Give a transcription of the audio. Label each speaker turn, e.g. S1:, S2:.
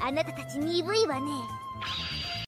S1: あなたたち鈍いわね。